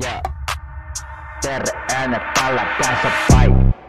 Yeah. Terre äänet that's a fight.